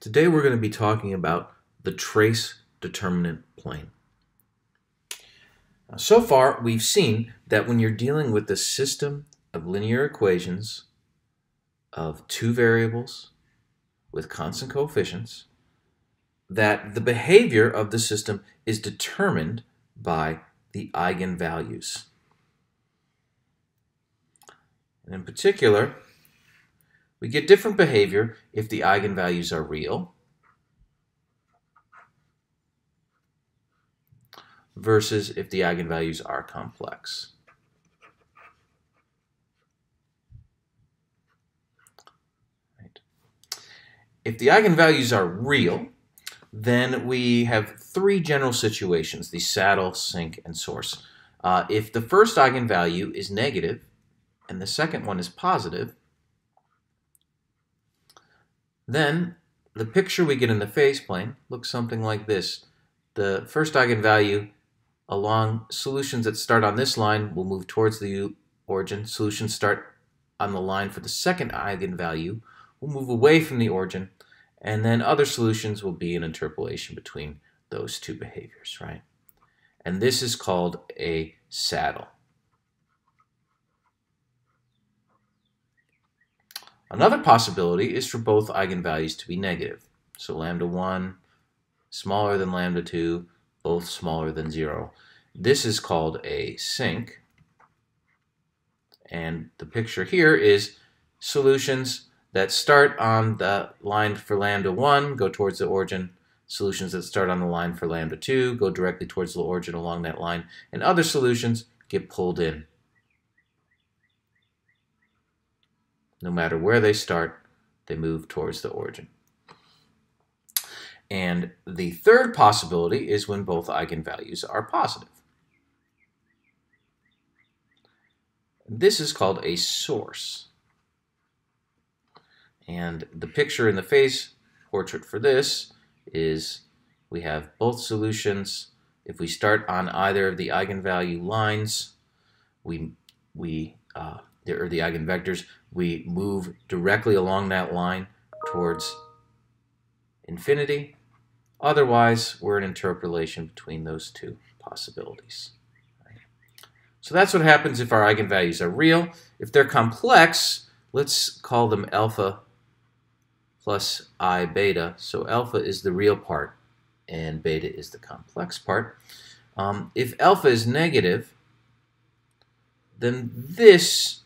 Today we're going to be talking about the trace determinant plane. So far, we've seen that when you're dealing with the system of linear equations of two variables with constant coefficients, that the behavior of the system is determined by the eigenvalues. And in particular, we get different behavior if the eigenvalues are real versus if the eigenvalues are complex. If the eigenvalues are real, then we have three general situations, the saddle, sink, and source. Uh, if the first eigenvalue is negative and the second one is positive, then the picture we get in the phase plane looks something like this. The first eigenvalue along solutions that start on this line will move towards the origin. Solutions start on the line for the second eigenvalue will move away from the origin. And then other solutions will be an interpolation between those two behaviors, right? And this is called a saddle. Another possibility is for both eigenvalues to be negative. So lambda 1 smaller than lambda 2, both smaller than 0. This is called a sink. And the picture here is solutions that start on the line for lambda 1 go towards the origin. Solutions that start on the line for lambda 2 go directly towards the origin along that line. And other solutions get pulled in. No matter where they start, they move towards the origin. And the third possibility is when both eigenvalues are positive. This is called a source. And the picture in the phase portrait for this is we have both solutions. If we start on either of the eigenvalue lines, we, we uh, or the eigenvectors, we move directly along that line towards infinity. Otherwise, we're an interpolation between those two possibilities. So that's what happens if our eigenvalues are real. If they're complex, let's call them alpha plus i beta. So alpha is the real part and beta is the complex part. Um, if alpha is negative, then this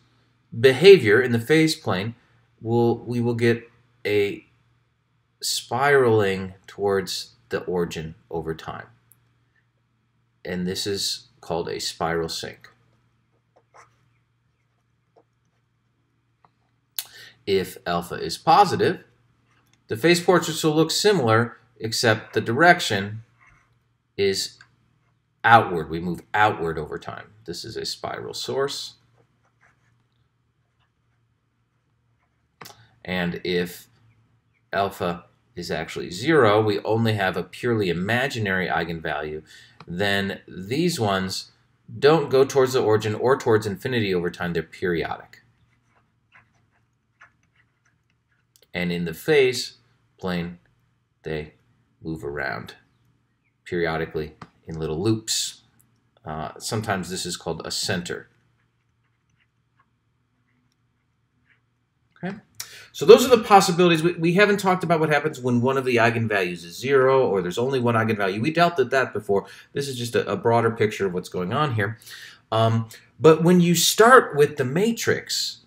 behavior in the phase plane will we will get a spiraling towards the origin over time. And this is called a spiral sink. If alpha is positive, the phase portraits will look similar, except the direction is outward. We move outward over time. This is a spiral source. And if alpha is actually zero, we only have a purely imaginary eigenvalue, then these ones don't go towards the origin or towards infinity over time. They're periodic. And in the phase plane, they move around periodically in little loops. Uh, sometimes this is called a center. Okay. So those are the possibilities. We, we haven't talked about what happens when one of the eigenvalues is zero or there's only one eigenvalue. We dealt with that before. This is just a, a broader picture of what's going on here. Um, but when you start with the matrix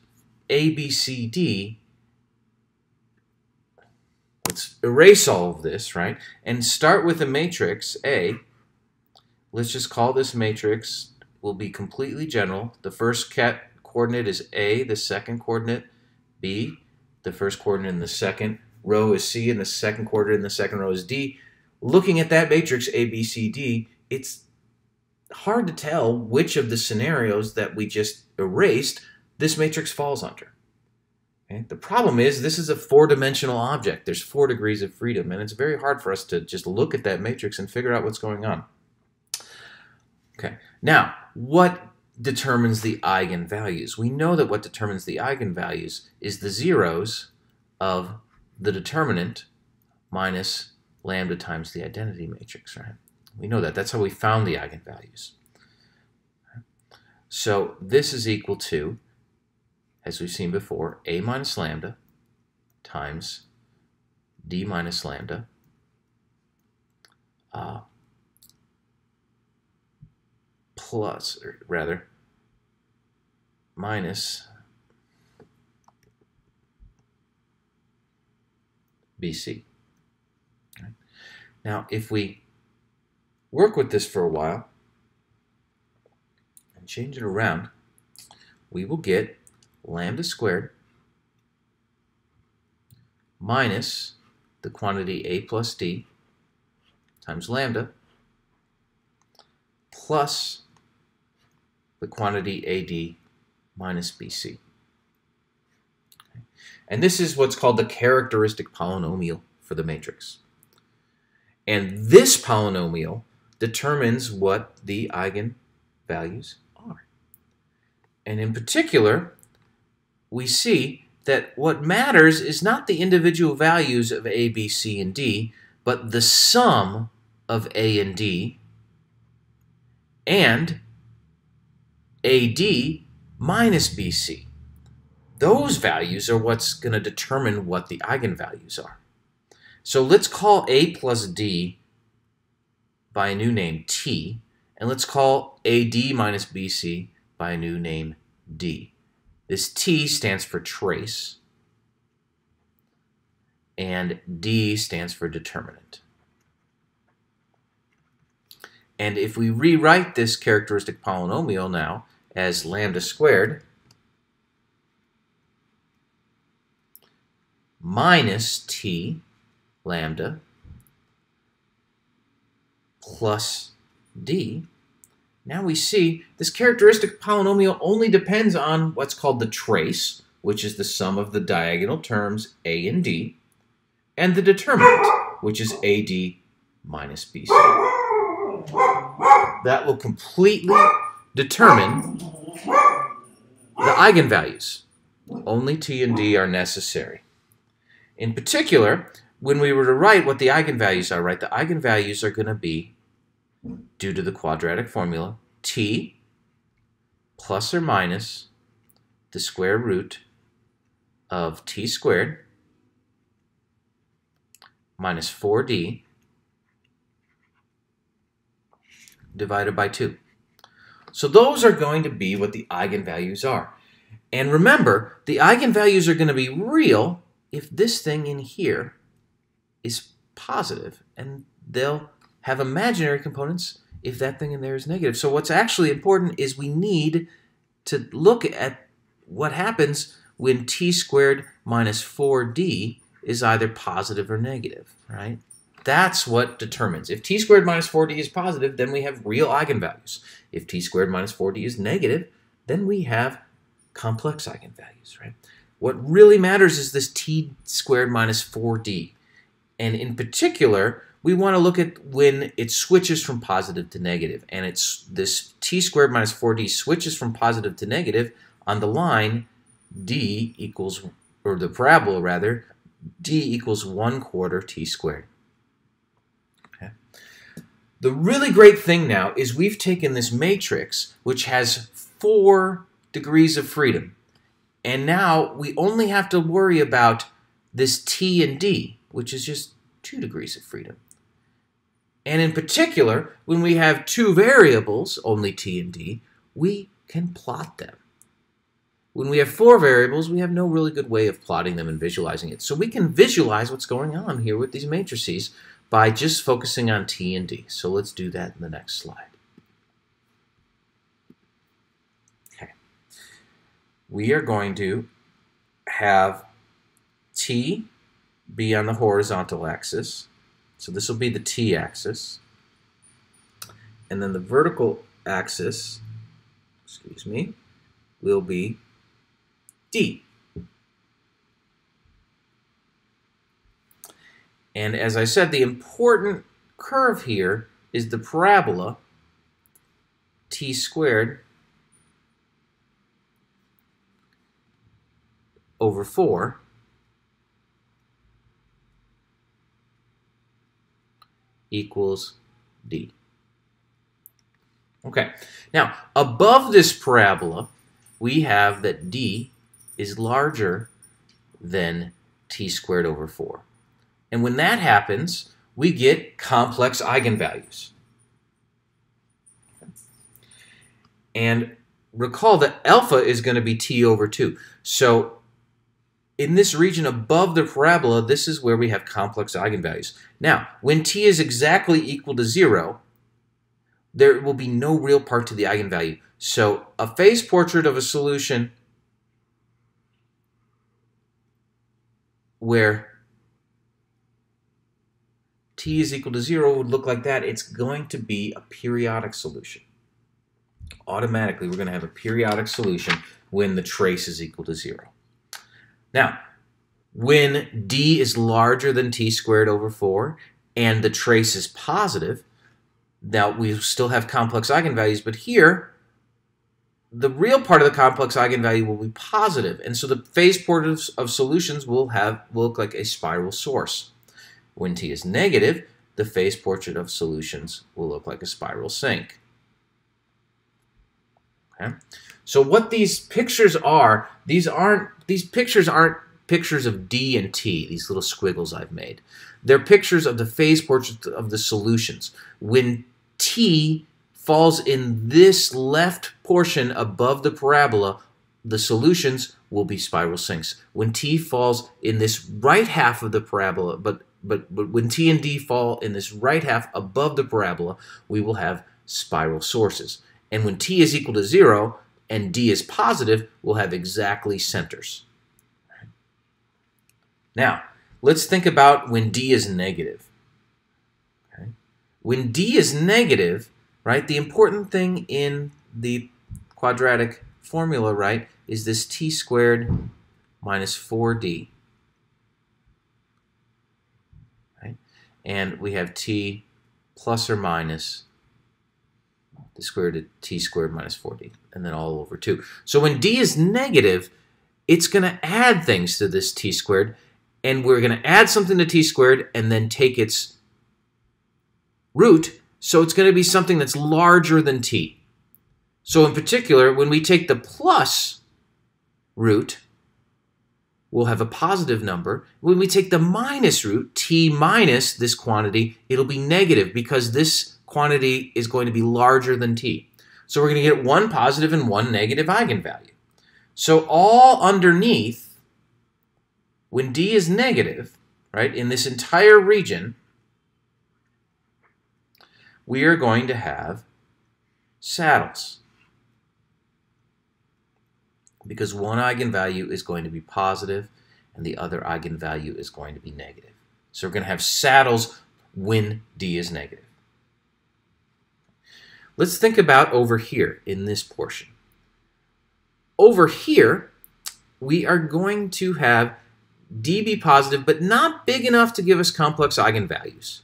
A, B, C, D, let's erase all of this, right? And start with the matrix A. Let's just call this matrix, will be completely general. The first cat coordinate is A, the second coordinate B, the first coordinate in the second row is C, and the second coordinate in the second row is D. Looking at that matrix A, B, C, D, it's hard to tell which of the scenarios that we just erased this matrix falls under. Okay? The problem is this is a four-dimensional object. There's four degrees of freedom, and it's very hard for us to just look at that matrix and figure out what's going on. Okay, now what determines the eigenvalues. We know that what determines the eigenvalues is the zeros of the determinant minus lambda times the identity matrix, right? We know that. That's how we found the eigenvalues. So this is equal to, as we've seen before, a minus lambda times d minus lambda uh, plus, or rather, minus BC. Now, if we work with this for a while and change it around, we will get lambda squared minus the quantity a plus d times lambda plus the quantity AD minus BC. And this is what's called the characteristic polynomial for the matrix. And this polynomial determines what the eigenvalues are. And in particular, we see that what matters is not the individual values of A, B, C, and D, but the sum of A and D and AD minus BC. Those values are what's going to determine what the eigenvalues are. So let's call A plus D by a new name T, and let's call AD minus BC by a new name D. This T stands for trace, and D stands for determinant. And if we rewrite this characteristic polynomial now as lambda squared minus t lambda plus d, now we see this characteristic polynomial only depends on what's called the trace, which is the sum of the diagonal terms a and d, and the determinant, which is ad minus bc that will completely determine the eigenvalues. Only T and D are necessary. In particular, when we were to write what the eigenvalues are, right, the eigenvalues are going to be, due to the quadratic formula, T plus or minus the square root of T squared minus 4D divided by 2. So those are going to be what the eigenvalues are. And remember, the eigenvalues are going to be real if this thing in here is positive, and they'll have imaginary components if that thing in there is negative. So what's actually important is we need to look at what happens when t squared minus 4d is either positive or negative, right? That's what determines. If t squared minus 4d is positive, then we have real eigenvalues. If t squared minus 4d is negative, then we have complex eigenvalues, right? What really matters is this t squared minus 4d. And in particular, we want to look at when it switches from positive to negative. And it's this t squared minus 4d switches from positive to negative on the line d equals, or the parabola rather, d equals 1 quarter t squared. The really great thing now is we've taken this matrix, which has four degrees of freedom, and now we only have to worry about this T and D, which is just two degrees of freedom. And in particular, when we have two variables, only T and D, we can plot them. When we have four variables, we have no really good way of plotting them and visualizing it. So we can visualize what's going on here with these matrices by just focusing on T and D. So let's do that in the next slide. Okay. We are going to have T be on the horizontal axis. So this will be the T axis. And then the vertical axis, excuse me, will be D. And as I said, the important curve here is the parabola t squared over 4 equals d. Okay, now above this parabola, we have that d is larger than t squared over 4. And when that happens, we get complex eigenvalues. And recall that alpha is going to be t over 2. So in this region above the parabola, this is where we have complex eigenvalues. Now, when t is exactly equal to 0, there will be no real part to the eigenvalue. So a phase portrait of a solution where t is equal to 0 would look like that. It's going to be a periodic solution. Automatically, we're going to have a periodic solution when the trace is equal to 0. Now, when d is larger than t squared over 4 and the trace is positive, now we still have complex eigenvalues, but here the real part of the complex eigenvalue will be positive, and so the phase portraits of solutions will have will look like a spiral source. When t is negative, the phase portrait of solutions will look like a spiral sink. Okay? So what these pictures are, these aren't these pictures aren't pictures of D and T, these little squiggles I've made. They're pictures of the phase portrait of the solutions. When T falls in this left portion above the parabola, the solutions will be spiral sinks. When T falls in this right half of the parabola, but, but, but when T and D fall in this right half above the parabola, we will have spiral sources. And when T is equal to zero and D is positive, we'll have exactly centers. Now, let's think about when D is negative. Okay? When D is negative, right? The important thing in the quadratic formula, right, is this t squared minus 4d. Right? And we have t plus or minus the square root of t squared minus 4d, and then all over 2. So when d is negative, it's going to add things to this t squared, and we're going to add something to t squared and then take its root so it's going to be something that's larger than t. So in particular, when we take the plus root, we'll have a positive number. When we take the minus root, t minus this quantity, it'll be negative because this quantity is going to be larger than t. So we're going to get one positive and one negative eigenvalue. So all underneath, when d is negative, right, in this entire region, we are going to have saddles. Because one eigenvalue is going to be positive and the other eigenvalue is going to be negative. So we're going to have saddles when d is negative. Let's think about over here in this portion. Over here, we are going to have d be positive, but not big enough to give us complex eigenvalues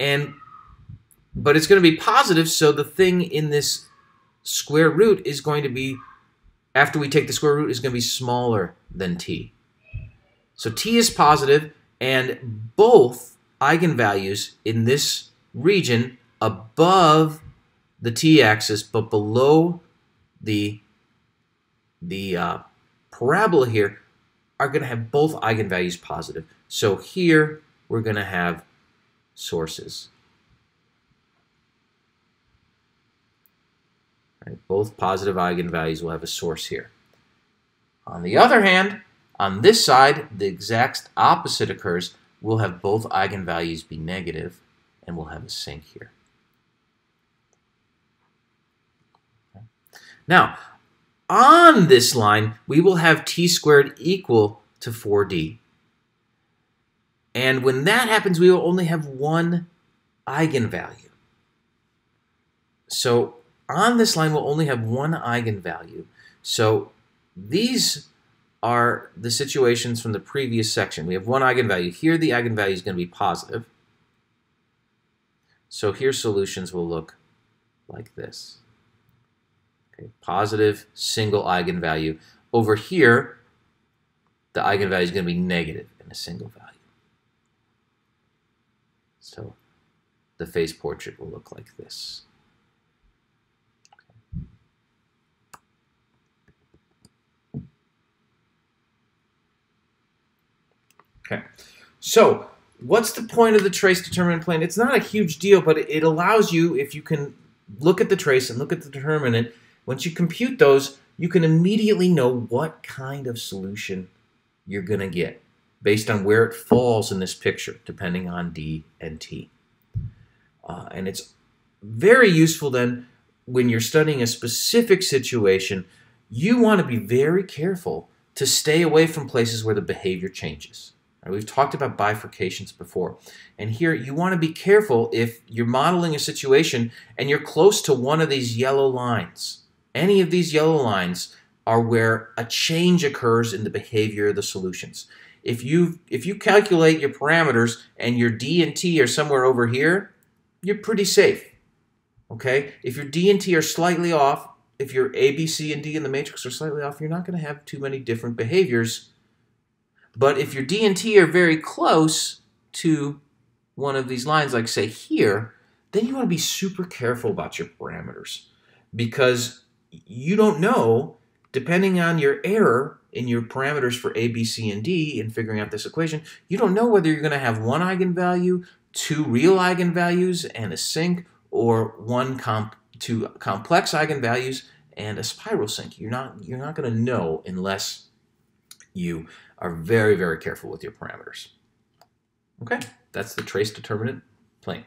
and but it's going to be positive, so the thing in this square root is going to be, after we take the square root, is going to be smaller than t. So t is positive, and both eigenvalues in this region above the t-axis, but below the, the uh, parabola here, are going to have both eigenvalues positive. So here, we're going to have sources. Right, both positive eigenvalues will have a source here. On the other hand, on this side, the exact opposite occurs. We'll have both eigenvalues be negative, and we'll have a sink here. Okay. Now, on this line, we will have t squared equal to 4d. And when that happens, we will only have one eigenvalue. So on this line, we'll only have one eigenvalue. So these are the situations from the previous section. We have one eigenvalue. Here, the eigenvalue is going to be positive. So here, solutions will look like this. Okay, positive single eigenvalue. Over here, the eigenvalue is going to be negative in a single value. So the phase portrait will look like this. Okay, so what's the point of the trace determinant plane? It's not a huge deal, but it allows you, if you can look at the trace and look at the determinant, once you compute those, you can immediately know what kind of solution you're going to get based on where it falls in this picture, depending on D and T. Uh, and it's very useful then when you're studying a specific situation, you want to be very careful to stay away from places where the behavior changes. Right, we've talked about bifurcations before. And here you want to be careful if you're modeling a situation and you're close to one of these yellow lines. Any of these yellow lines are where a change occurs in the behavior of the solutions. If you if you calculate your parameters and your D and T are somewhere over here, you're pretty safe. Okay? If your D and T are slightly off, if your A, B, C, and D in the matrix are slightly off, you're not going to have too many different behaviors but if your D and T are very close to one of these lines, like say here, then you want to be super careful about your parameters because you don't know, depending on your error in your parameters for A, B, C, and D in figuring out this equation, you don't know whether you're going to have one eigenvalue, two real eigenvalues, and a sink, or one comp two complex eigenvalues and a spiral sink. You're not you're not going to know unless you are very, very careful with your parameters. Okay, that's the trace determinant plane.